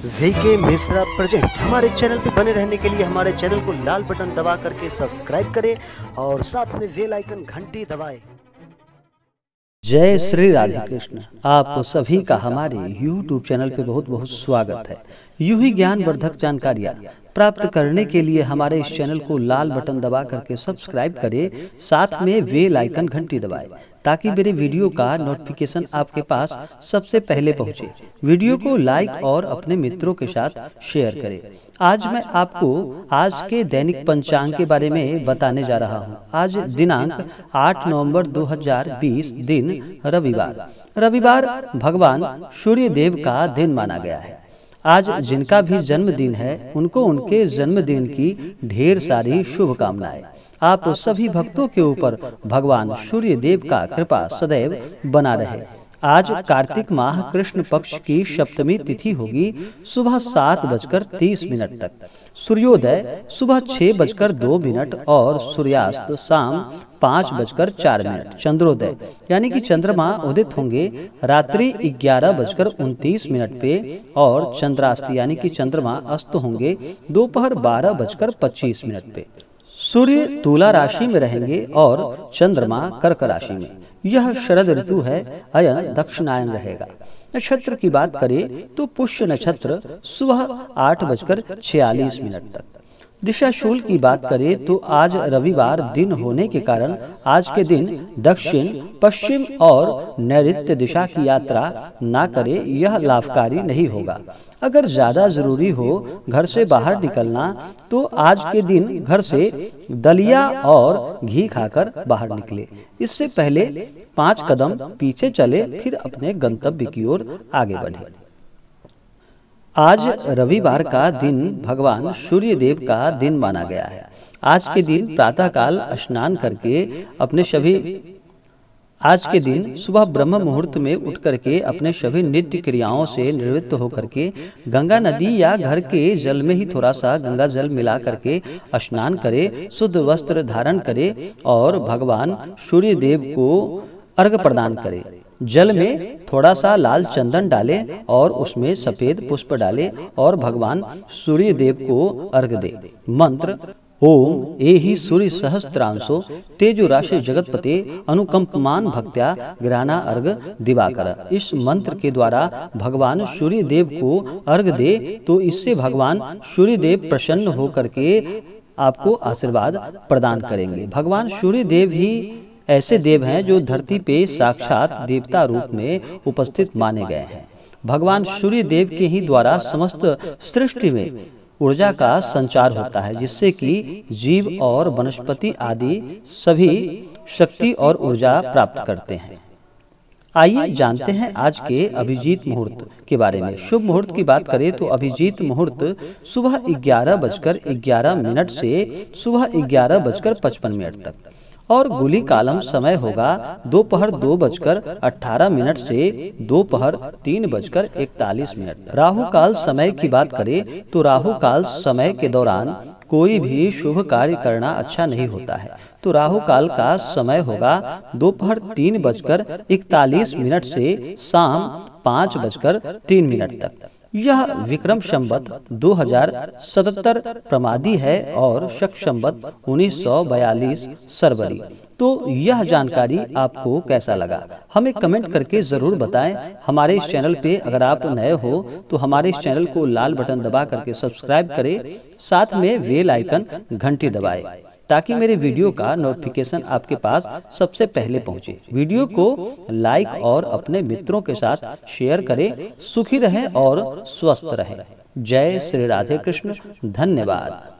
V K Mishra present. हमारे channel पर बने रहने के लिए हमारे चैनल को लाल बटन दबा करके सब्सक्राइब करें और साथ में वेल आइकन घंटी दबाएँ। जय श्री राधे कृष्ण आप सभी का हमारे YouTube चैनल पे बहुत बहुत स्वागत है। यू ही ज्ञान वर्धक जानकारियाँ। प्राप्त करने के लिए हमारे इस चैनल को लाल बटन दबा करके सब्सक्राइब करें, साथ में बेल आइकन घंटी दबाएँ, ताकि मेरे वीडियो का नोटिफिकेशन आपके पास सबसे पहले पहुँचे। वीडियो को लाइक और अपने मित्रों के साथ शेयर करें। आज मैं आपको आज के दैनिक पंचांग के बारे में बताने जा रहा हूँ। आज दिनांक 8 नवंबर 2020 दिन रविवार। रविवार भगवान सूर्य देव का दिन माना गया है। आज जिनका भी जन्मदिन है उनको उनके जन्मदिन की ढेर सारी शुभकामनाएँ। आप सभी भक्तों के ऊपर भगवान सूर्य देव का कृपा सदैव बना रहे। आज कार्तिक माह कृष्ण पक्ष की सप्तमी तिथि होगी सुबह सात बजकर तीस मिनट तक। सूर्योदय सुबह छह बजकर दो मिनट और सूर्यास्त शाम पाँच बजकर चार मिनट। चंद्रोदय यानी कि चंद्रमा उदित होंगे रात्रि ग्यारह बजकर उनतीस मिनट पे और चंद्रास्त यानी कि चंद्रमा अस्त होंगे दोपहर बारह बजकर पच्चीस मिनट पे। सूर्य तुला राशि में रहेंगे और चंद्रमा कर्क राशि में। यह शरद ऋतु है, अयन दक्षिणायन रहेगा। नक्षत्र की बात करें तो पुष्य नक्षत्र सुबह आठ बजकर छियालीस मिनट तक। दिशा शूल की बात करें तो आज रविवार दिन होने के कारण आज के दिन दक्षिण, पश्चिम और नैत्य दिशा की यात्रा ना करे, यह लाभकारी नहीं होगा। अगर ज़्यादा ज़रूरी हो घर से बाहर निकलना तो आज के दिन घर से दलिया और घी खाकर बाहर निकले। इससे पहले पाँच कदम पीछे चले, फिर अपने गंतव्य की ओर आगे बढ़े। आज रविवार का दिन भगवान सूर्य देव का दिन माना गया है। आज के दिन प्रातःकाल स्नान करके अपने सभी आज के दिन सुबह ब्रह्म मुहूर्त में उठ करके अपने सभी नित्य क्रियाओं से निवृत्त होकर के गंगा नदी या घर के जल में ही थोड़ा सा गंगा जल मिला करके स्नान करे, शुद्ध वस्त्र धारण करे और भगवान सूर्य देव को अर्घ प्रदान करे। जल में थोड़ा सा लाल चंदन डाले और उसमें सफ़ेद पुष्प डाले और भगवान सूर्य देव को अर्घ दे। मंत्र ओम ए ही सूर्य सहस्त्रांशो तेजो राशि जगतपते अनुकंपमान भक्त्या ग्राना अर्घ दिवाकर। इस मंत्र के द्वारा भगवान सूर्य देव को अर्घ दे तो इससे भगवान सूर्य देव प्रसन्न होकर के आपको आशीर्वाद प्रदान करेंगे। भगवान सूर्य देव ही ऐसे देव हैं जो धरती पे साक्षात देवता रूप में उपस्थित माने गए हैं। भगवान सूर्य देव के ही द्वारा समस्त सृष्टि में ऊर्जा का संचार होता है जिससे कि जीव और वनस्पति आदि सभी शक्ति और ऊर्जा प्राप्त करते हैं। आइए जानते हैं आज के अभिजीत मुहूर्त के बारे में। शुभ मुहूर्त की बात करें तो अभिजीत मुहूर्त सुबह ग्यारह बजकर ग्यारह मिनट से सुबह ग्यारह बजकर पचपन मिनट तक और गुली कालम समय होगा दोपहर दो, दो बजकर अठारह मिनट से दोपहर तीन बजकर इकतालीस मिनट। राहु काल समय की बात करें तो राहु काल समय के दौरान कोई भी शुभ कार्य करना अच्छा नहीं होता है। तो राहु काल का समय होगा दोपहर तीन बजकर इकतालीस मिनट से शाम पाँच बजकर तीन मिनट तक। यह विक्रम संबत दो प्रमादी है और शक संबत उन्नीस सरवरी तो यह जानकारी आपको कैसा लगा? हमें कमेंट करके ज़रूर बताएँ। हमारे इस चैनल पे अगर आप नए हो तो हमारे इस चैनल को लाल बटन दबा करके सब्सक्राइब करें। साथ में बेल आइकन घंटी दबाएँ। ताकि मेरे वीडियो का नोटिफिकेशन आपके पास सबसे पहले पहुँचे। वीडियो को लाइक और अपने मित्रों के साथ शेयर करें। सुखी रहें और स्वस्थ रहें। जय श्री राधे कृष्ण धन्यवाद।